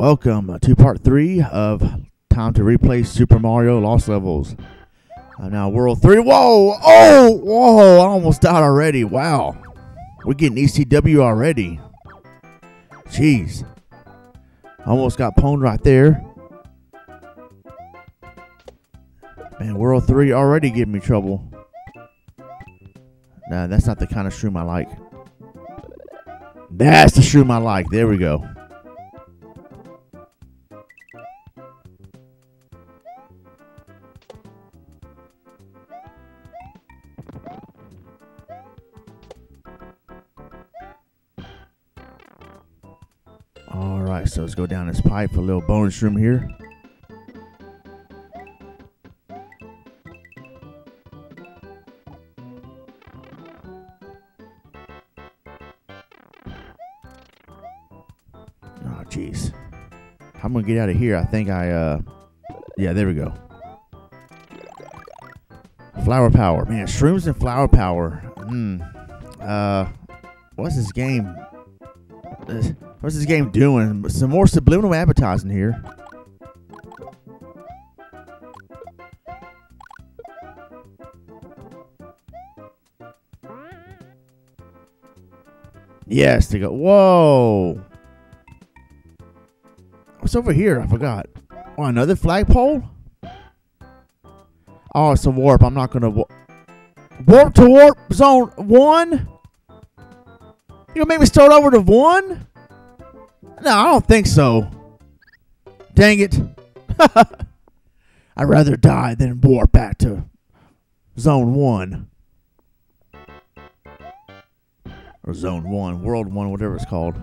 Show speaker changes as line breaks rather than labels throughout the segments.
Welcome to part three of Time to Replay Super Mario Lost Levels. I'm now World 3. Whoa! Oh! Whoa! I almost died already. Wow. We're getting ECW already. Jeez. Almost got pwned right there. Man, World 3 already giving me trouble. Nah, that's not the kind of shroom I like. That's the shroom I like. There we go. All right, so let's go down this pipe for a little bonus room here. I'm gonna get out of here. I think I, uh, yeah, there we go. Flower power, man. Shrooms and flower power. Hmm. Uh, what's this game? What's this game doing? Some more subliminal advertising here. Yes, they go. Whoa. What's over here? I forgot. Oh, another flagpole? Oh, it's a warp. I'm not going to. Wa- warp to warp zone one? You gonna make me start over to one? No, I don't think so. Dang it. I'd rather die than warp back to zone one. Or zone one, world one, whatever it's called.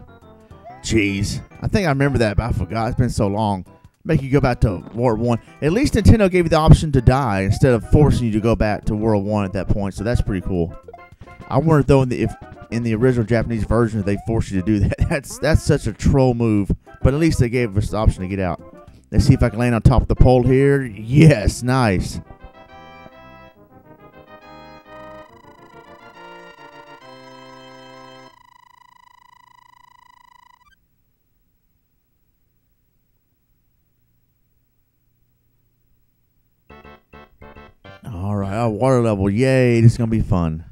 Jeez. I think I remember that, but I forgot. It's been so long. Make you go back to World One. At least Nintendo gave you the option to die instead of forcing you to go back to World One at that point. So that's pretty cool. I wonder though in the, if in the original Japanese version they forced you to do that. That's that's such a troll move. But at least they gave us the option to get out. Let's see if I can land on top of the pole here. Yes, nice. All right, oh, water level. Yay, this is going to be fun.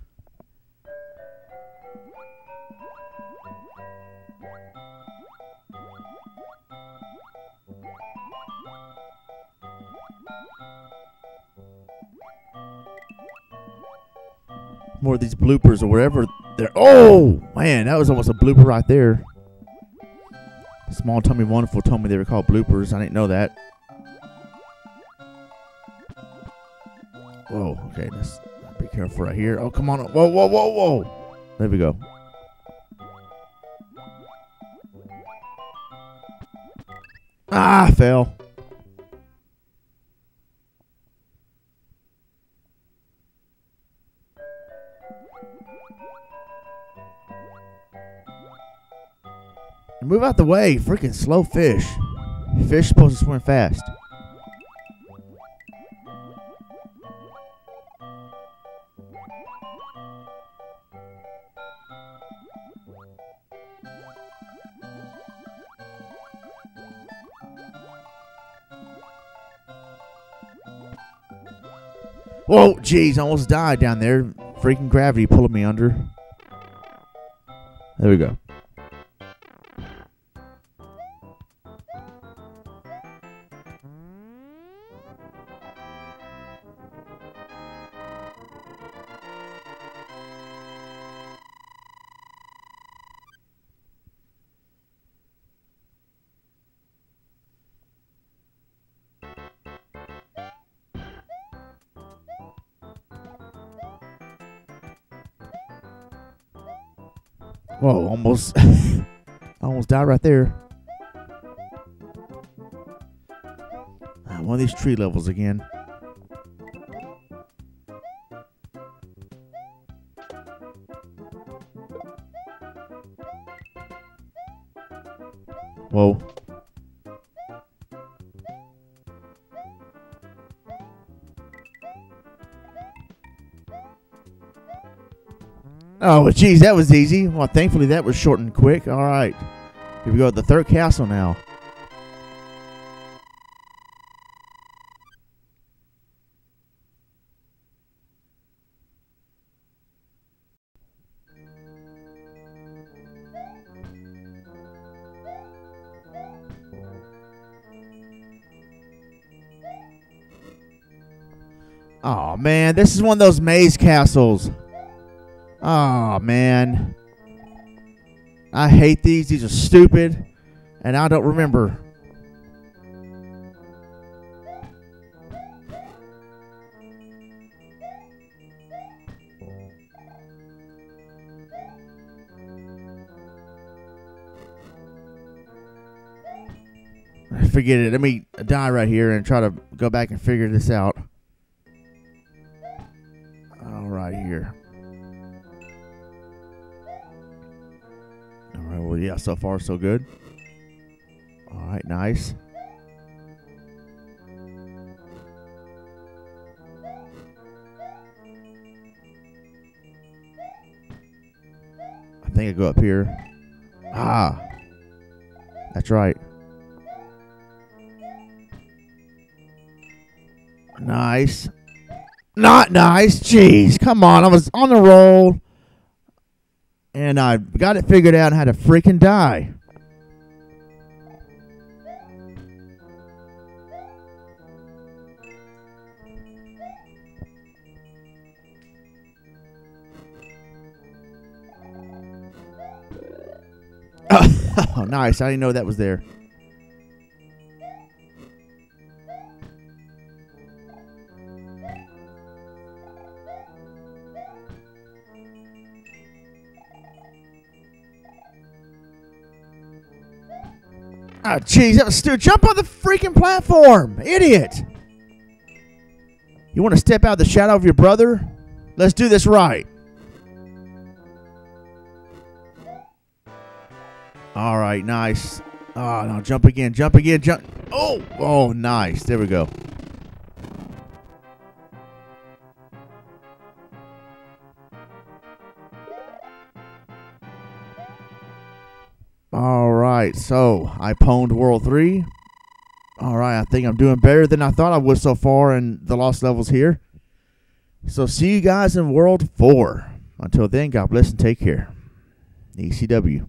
More of these bloopers or wherever they're. Oh, man, that was almost a blooper right there. Small Tummy Wonderful told me they were called bloopers. I didn't know that. Whoa, okay, let's be careful right here. Oh, come on. Whoa, whoa, whoa, whoa. There we go. Ah, fell. Move out the way, freaking slow fish. Fish supposed to swim fast. Whoa, jeez, I almost died down there. Freaking gravity pulling me under. There we go. Whoa, almost almost died right there. Ah, One of these tree levels again. Whoa. Oh, geez, that was easy. Well, thankfully that was short and quick. All right. Here we go. At the third castle now. Oh man, this is one of those maze castles. Oh man. I hate these. These are stupid. And I don't remember. Forget it. Let me die right here and try to go back and figure this out. All right, here. Well, yeah, so far, so good. All right, nice. I think I go up here. Ah, that's right. Nice. Not nice. Jeez, come on. I was on the roll. And I got it figured out how to freaking die. oh, nice. I didn't know that was there. Ah, jeez, that was stupid. Jump on the freaking platform, idiot. You want to step out of the shadow of your brother? Let's do this right. All right, nice. Oh, no, jump again, jump again, jump. Oh, oh, nice. There we go. Right, so I pwned World 3. All right, I think I'm doing better than I thought I would so far in the lost levels here. So see you guys in World 4. Until then, God bless and take care. ECW.